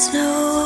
snow.